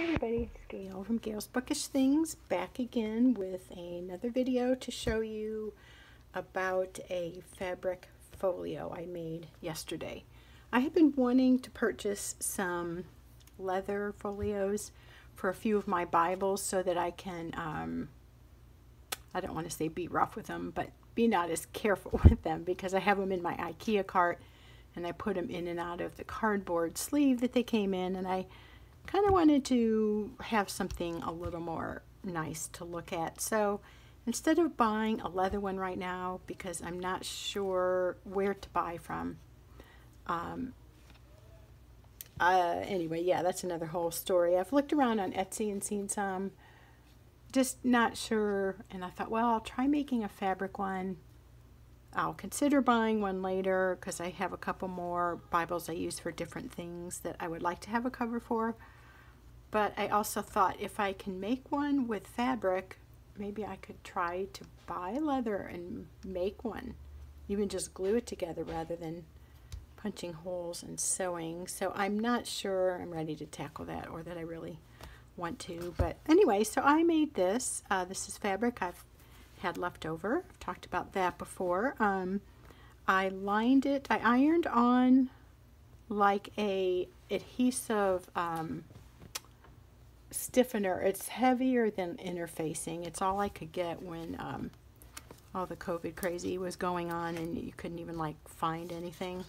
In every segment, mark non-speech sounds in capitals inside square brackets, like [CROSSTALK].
Hi everybody, it's Gail from Gail's Bookish Things back again with another video to show you about a fabric folio I made yesterday. I have been wanting to purchase some leather folios for a few of my Bibles so that I can, um, I don't want to say be rough with them, but be not as careful [LAUGHS] with them because I have them in my Ikea cart and I put them in and out of the cardboard sleeve that they came in and I kind of wanted to have something a little more nice to look at. So instead of buying a leather one right now, because I'm not sure where to buy from, um, uh, anyway, yeah, that's another whole story. I've looked around on Etsy and seen some, just not sure. And I thought, well, I'll try making a fabric one. I'll consider buying one later because I have a couple more Bibles I use for different things that I would like to have a cover for. But I also thought if I can make one with fabric, maybe I could try to buy leather and make one. Even just glue it together rather than punching holes and sewing. So I'm not sure I'm ready to tackle that or that I really want to. But anyway, so I made this. Uh, this is fabric I've had left over. I've talked about that before. Um, I lined it, I ironed on like a adhesive um, stiffener. It's heavier than interfacing. It's all I could get when um, all the COVID crazy was going on and you couldn't even like find anything.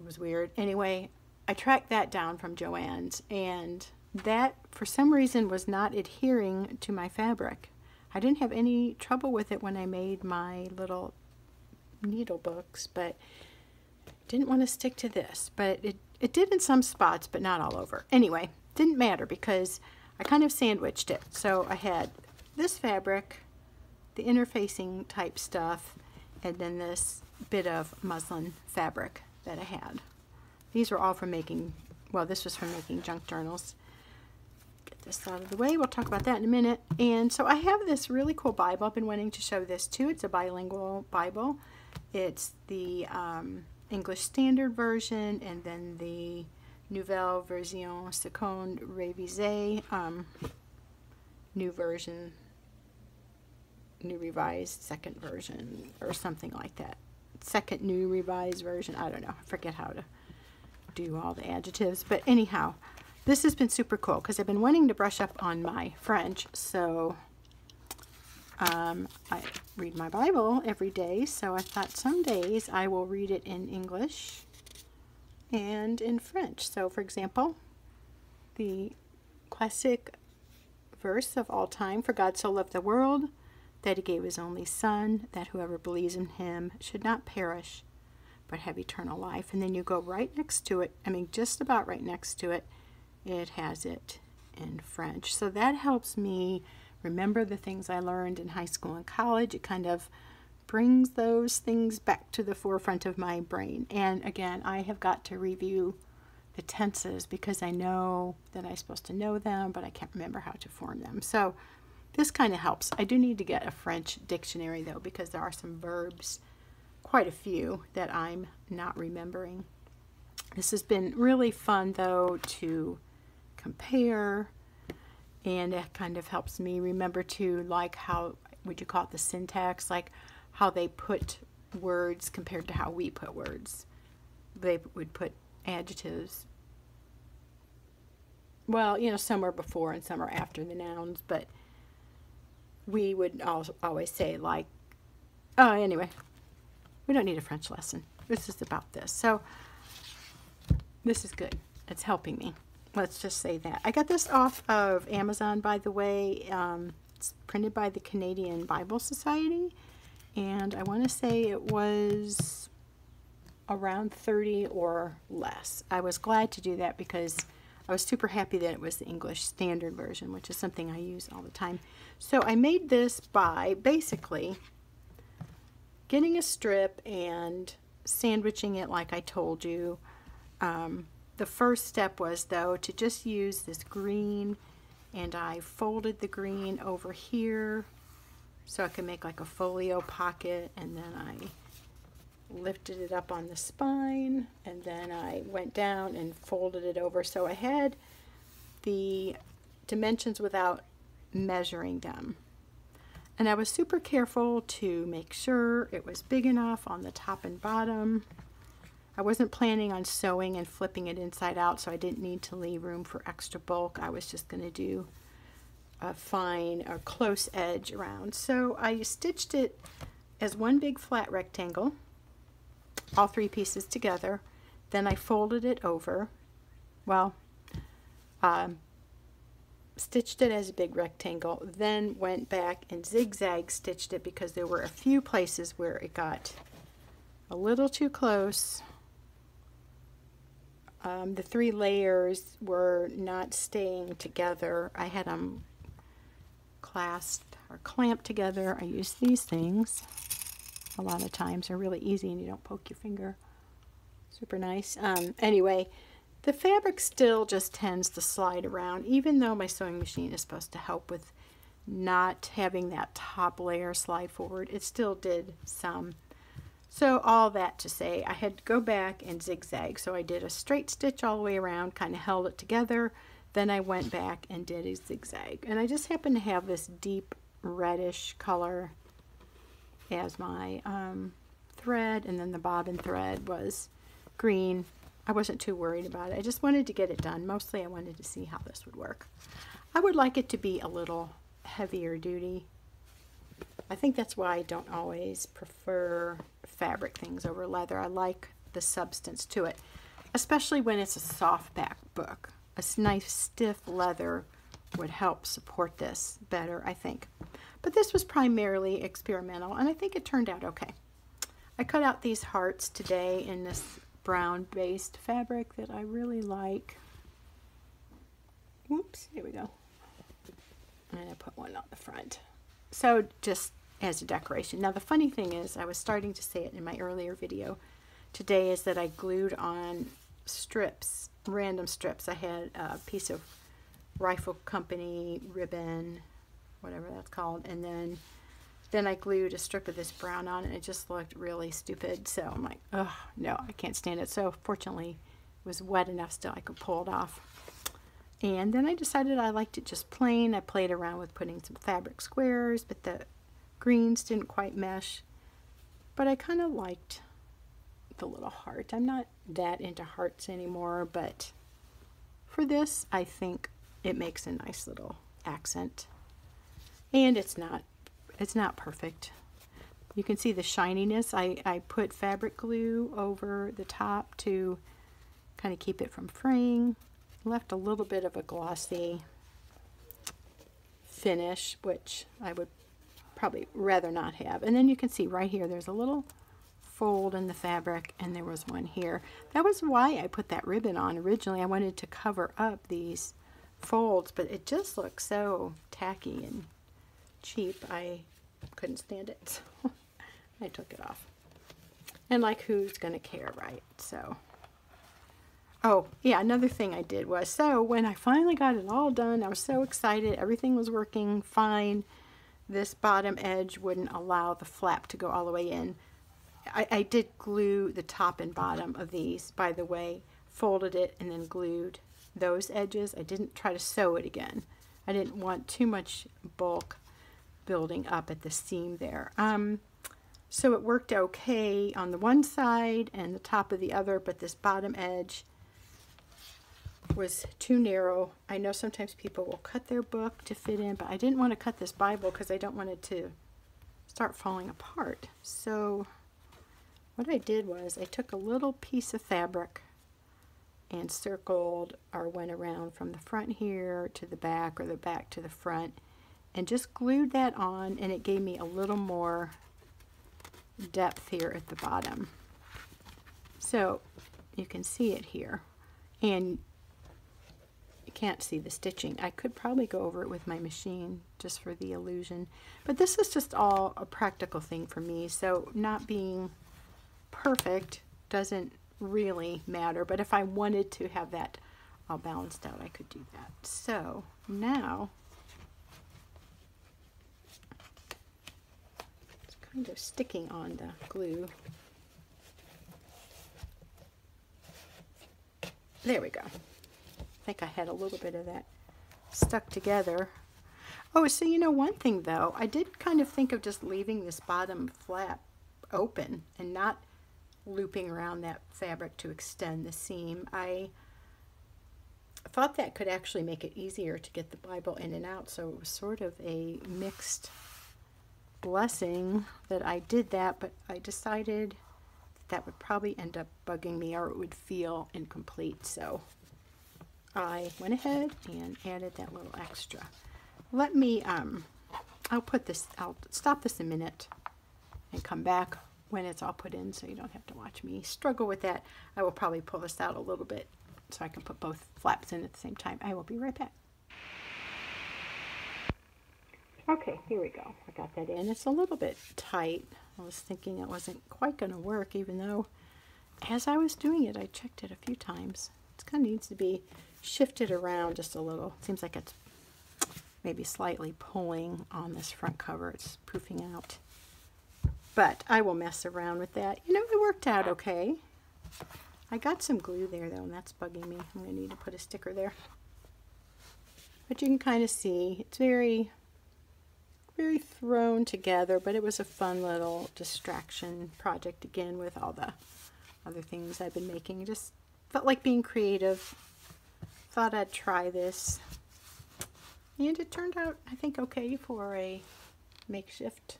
It was weird. Anyway, I tracked that down from Joann's and that for some reason was not adhering to my fabric. I didn't have any trouble with it when I made my little needle books, but didn't want to stick to this. But it, it did in some spots, but not all over. Anyway, didn't matter because I kind of sandwiched it. So I had this fabric, the interfacing type stuff, and then this bit of muslin fabric that I had. These were all from making, well, this was from making junk journals. This out of the way. We'll talk about that in a minute. And so I have this really cool Bible. I've been wanting to show this too. It's a bilingual Bible. It's the um, English Standard Version and then the Nouvelle Version Segond Révisée, um, new version, new revised second version, or something like that. Second new revised version. I don't know. I forget how to do all the adjectives. But anyhow, this has been super cool because I've been wanting to brush up on my French. So um, I read my Bible every day. So I thought some days I will read it in English and in French. So, for example, the classic verse of all time For God so loved the world that he gave his only Son, that whoever believes in him should not perish, but have eternal life. And then you go right next to it, I mean, just about right next to it, it has it in French. So that helps me remember the things I learned in high school and college. It kind of brings those things back to the forefront of my brain. And again, I have got to review the tenses because I know that I'm supposed to know them, but I can't remember how to form them. So this kind of helps. I do need to get a French dictionary though because there are some verbs, quite a few, that I'm not remembering. This has been really fun though to compare and it kind of helps me remember to like how would you call it the syntax like how they put words compared to how we put words. They would put adjectives, well, you know, some are before and some are after the nouns, but we would always say like, oh, anyway, we don't need a French lesson. This is about this. So this is good. It's helping me. Let's just say that. I got this off of Amazon, by the way. Um, it's printed by the Canadian Bible Society and I want to say it was around 30 or less. I was glad to do that because I was super happy that it was the English Standard Version, which is something I use all the time. So I made this by basically getting a strip and sandwiching it like I told you. Um, the first step was, though, to just use this green, and I folded the green over here so I can make like a folio pocket and then I lifted it up on the spine and then I went down and folded it over so I had the dimensions without measuring them. And I was super careful to make sure it was big enough on the top and bottom. I wasn't planning on sewing and flipping it inside out, so I didn't need to leave room for extra bulk. I was just going to do a fine or close edge around. So I stitched it as one big flat rectangle, all three pieces together. Then I folded it over. Well, um, stitched it as a big rectangle, then went back and zigzag stitched it because there were a few places where it got a little too close. Um, the three layers were not staying together. I had them clasped or clamped together. I use these things a lot of times. They're really easy and you don't poke your finger. Super nice. Um, anyway, the fabric still just tends to slide around, even though my sewing machine is supposed to help with not having that top layer slide forward. It still did some. So all that to say, I had to go back and zigzag. So I did a straight stitch all the way around, kind of held it together. Then I went back and did a zigzag. And I just happened to have this deep reddish color as my um, thread. And then the bobbin thread was green I wasn't too worried about it. I just wanted to get it done. Mostly I wanted to see how this would work. I would like it to be a little heavier duty. I think that's why I don't always prefer fabric things over leather. I like the substance to it, especially when it's a soft back book. A nice stiff leather would help support this better, I think. But this was primarily experimental, and I think it turned out okay. I cut out these hearts today in this brown based fabric that I really like. Whoops, here we go. And I put one on the front. So just as a decoration. Now the funny thing is, I was starting to say it in my earlier video today, is that I glued on strips, random strips. I had a piece of Rifle Company ribbon, whatever that's called, and then then I glued a strip of this brown on and it just looked really stupid. So I'm like, oh, no, I can't stand it. So fortunately, it was wet enough still I could pull it off. And then I decided I liked it just plain. I played around with putting some fabric squares, but the greens didn't quite mesh. But I kind of liked the little heart. I'm not that into hearts anymore, but for this, I think it makes a nice little accent. And it's not it's not perfect. You can see the shininess. I, I put fabric glue over the top to kind of keep it from fraying. Left a little bit of a glossy finish, which I would probably rather not have. And then you can see right here, there's a little fold in the fabric and there was one here. That was why I put that ribbon on originally. I wanted to cover up these folds, but it just looks so tacky and cheap, I couldn't stand it. So [LAUGHS] I took it off. And like, who's to care, right? So, oh, yeah, another thing I did was, so when I finally got it all done, I was so excited. Everything was working fine. This bottom edge wouldn't allow the flap to go all the way in. I, I did glue the top and bottom of these, by the way, folded it and then glued those edges. I didn't try to sew it again. I didn't want too much bulk building up at the seam there. Um, so it worked okay on the one side and the top of the other, but this bottom edge was too narrow. I know sometimes people will cut their book to fit in, but I didn't want to cut this Bible because I don't want it to start falling apart. So what I did was I took a little piece of fabric and circled or went around from the front here to the back or the back to the front and just glued that on and it gave me a little more depth here at the bottom. So you can see it here and can't see the stitching. I could probably go over it with my machine just for the illusion, but this is just all a practical thing for me. So not being perfect doesn't really matter, but if I wanted to have that all balanced out, I could do that. So now it's kind of sticking on the glue. There we go. I think I had a little bit of that stuck together. Oh, so you know one thing though, I did kind of think of just leaving this bottom flap open and not looping around that fabric to extend the seam. I thought that could actually make it easier to get the Bible in and out, so it was sort of a mixed blessing that I did that, but I decided that would probably end up bugging me or it would feel incomplete, so I went ahead and added that little extra. Let me, um, I'll put this, I'll stop this a minute and come back when it's all put in so you don't have to watch me struggle with that. I will probably pull this out a little bit so I can put both flaps in at the same time. I will be right back. Okay, here we go. I got that in. It's a little bit tight. I was thinking it wasn't quite going to work, even though as I was doing it, I checked it a few times. It kind of needs to be shifted around just a little. Seems like it's maybe slightly pulling on this front cover. It's poofing out. But I will mess around with that. You know, it worked out okay. I got some glue there, though, and that's bugging me. I'm going to need to put a sticker there. But you can kind of see it's very, very thrown together, but it was a fun little distraction project again with all the other things I've been making. Just felt like being creative. Thought I'd try this. And it turned out, I think, okay for a makeshift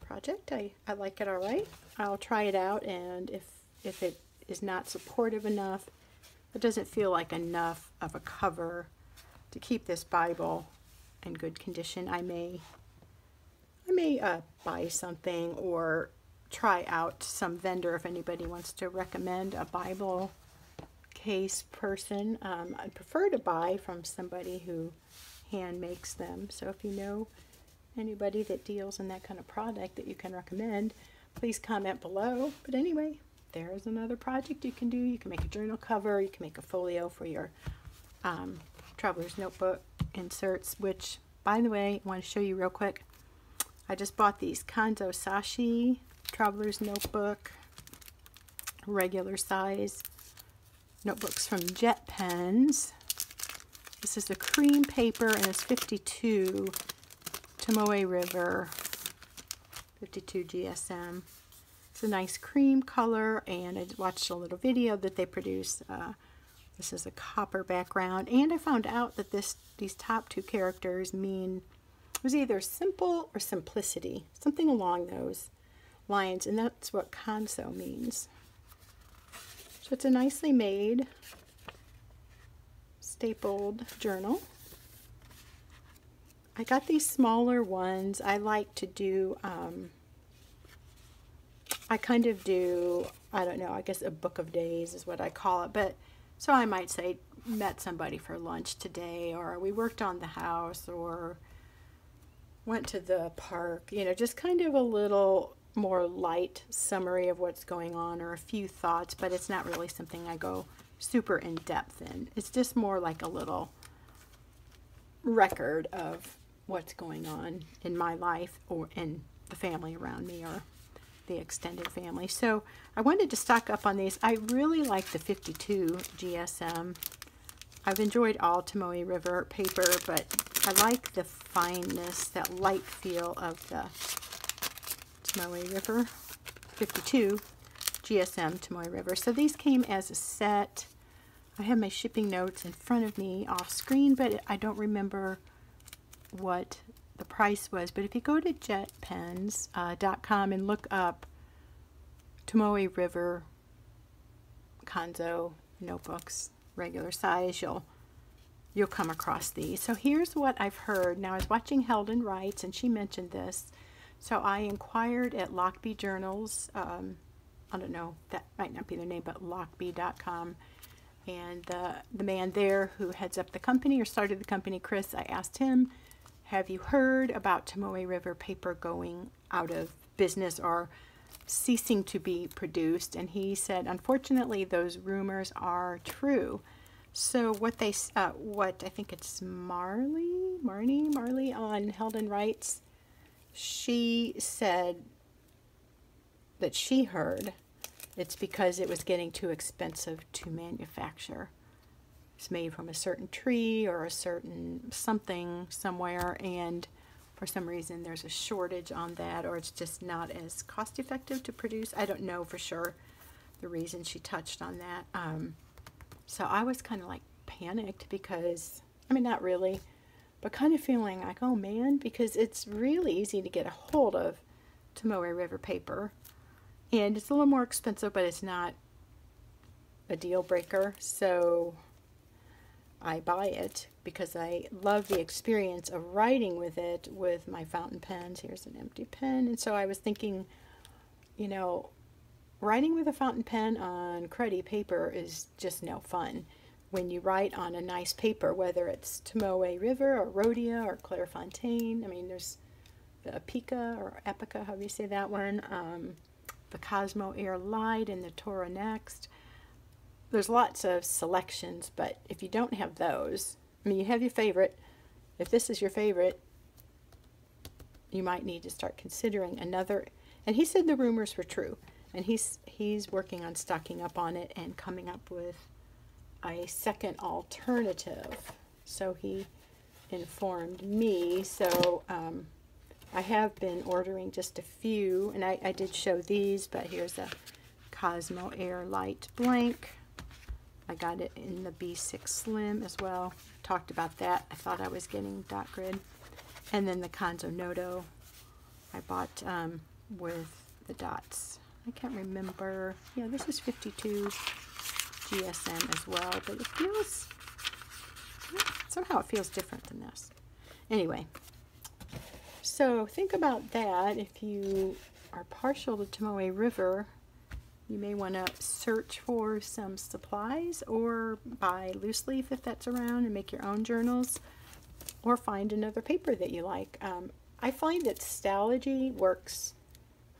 project. I, I like it all right. I'll try it out, and if, if it is not supportive enough, it doesn't feel like enough of a cover to keep this Bible in good condition, I may, I may uh, buy something or try out some vendor if anybody wants to recommend a Bible case person. Um, I'd prefer to buy from somebody who hand makes them. So if you know anybody that deals in that kind of product that you can recommend, please comment below. But anyway, there's another project you can do. You can make a journal cover, you can make a folio for your um, traveler's notebook inserts, which, by the way, I want to show you real quick. I just bought these Kanso Sashi traveler's notebook, regular size notebooks from Jet Pens. This is the cream paper and it's 52 Tomoe River 52 GSM. It's a nice cream color and I watched a little video that they produce. Uh, this is a copper background and I found out that this these top two characters mean it was either simple or simplicity, something along those lines and that's what Kanso means. So it's a nicely made stapled journal. I got these smaller ones. I like to do, um, I kind of do, I don't know, I guess a book of days is what I call it. But so I might say, met somebody for lunch today, or we worked on the house, or went to the park, you know, just kind of a little more light summary of what's going on or a few thoughts, but it's not really something I go super in depth in. It's just more like a little record of what's going on in my life or in the family around me or the extended family. So I wanted to stock up on these. I really like the 52 GSM. I've enjoyed all Tomoe River paper, but I like the fineness, that light feel of the Tomoe River 52 GSM to Tomoe River. So these came as a set. I have my shipping notes in front of me off screen, but I don't remember what the price was. But if you go to jetpens.com uh, and look up Tomoe River Kanso notebooks, regular size, you'll you'll come across these. So here's what I've heard. Now I was watching Helden Writes and she mentioned this. So I inquired at Lochby Journals. Um, I don't know, that might not be their name, but lochby.com and the, the man there who heads up the company or started the company, Chris, I asked him, have you heard about Tomoe River paper going out of business or ceasing to be produced? And he said, unfortunately, those rumors are true. So what they, uh, what I think it's Marley, Marnie, Marley on Helden Writes, she said that she heard it's because it was getting too expensive to manufacture. it's made from a certain tree or a certain something somewhere and for some reason there's a shortage on that or it's just not as cost effective to produce. I don't know for sure the reason she touched on that. Um, so I was kind of like panicked because, I mean, not really, but kind of feeling like, oh man, because it's really easy to get a hold of Tomoe River paper. And it's a little more expensive, but it's not a deal breaker. So I buy it because I love the experience of writing with it with my fountain pens. Here's an empty pen. And so I was thinking, you know, writing with a fountain pen on cruddy paper is just no fun. When you write on a nice paper, whether it's Tomoe River or Rhodia or Clairefontaine, I mean, there's the Apica or Epica, however you say that one, um, the Cosmo Air Light and the Tora Next there's lots of selections, but if you don't have those, I mean, you have your favorite. If this is your favorite, you might need to start considering another. And he said the rumors were true, and he's he's working on stocking up on it and coming up with a second alternative. So he informed me. So um, I have been ordering just a few, and I, I did show these, but here's a Cosmo Air Light Blank. I got it in the B6 Slim as well. Talked about that. I thought I was getting dot grid. And then the Kanso Noto I bought um, with the dots. I can't remember. Yeah, this is 52 GSM as well, but it feels, somehow it feels different than this. Anyway, so think about that if you are partial to Tomoe River you may want to search for some supplies or buy loose leaf if that's around and make your own journals or find another paper that you like. Um, I find that Stalogy works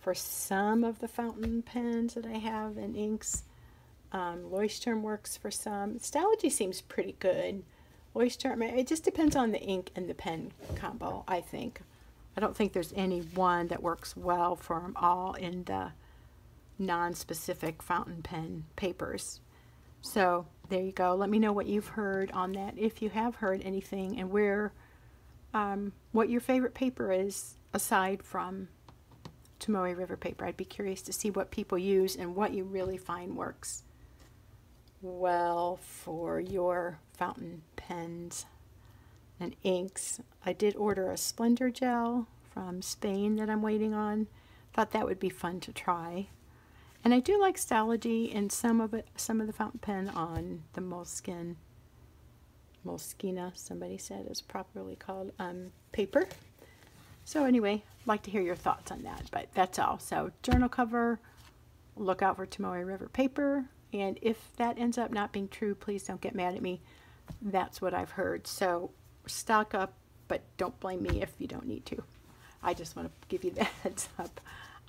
for some of the fountain pens that I have and inks. Um, Leuchtturm works for some. Stalogy seems pretty good. Leuchtturm, it just depends on the ink and the pen combo, I think. I don't think there's any one that works well for them all in the non-specific fountain pen papers. So there you go. Let me know what you've heard on that, if you have heard anything, and where, um, what your favorite paper is aside from Tomoe River paper. I'd be curious to see what people use and what you really find works well for your fountain pens and inks. I did order a Splendor gel from Spain that I'm waiting on. Thought that would be fun to try. And I do like Stalogy and some of it, some of the fountain pen on the Moleskine, Moleskina, somebody said is properly called, um, paper. So anyway, I'd like to hear your thoughts on that, but that's all. So journal cover, look out for Tomoe River paper, and if that ends up not being true, please don't get mad at me. That's what I've heard. So stock up, but don't blame me if you don't need to. I just want to give you [LAUGHS] that heads up.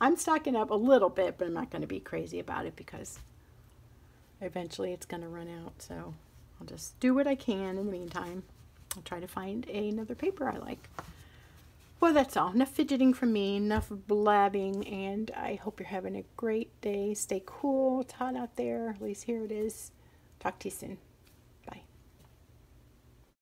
I'm stocking up a little bit, but I'm not going to be crazy about it because eventually it's going to run out. So I'll just do what I can in the meantime. I'll try to find another paper I like. Well, that's all. Enough fidgeting from me, enough blabbing, and I hope you're having a great day. Stay cool. It's hot out there. At least here it is. Talk to you soon.